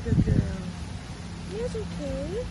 good girl. Yes, okay.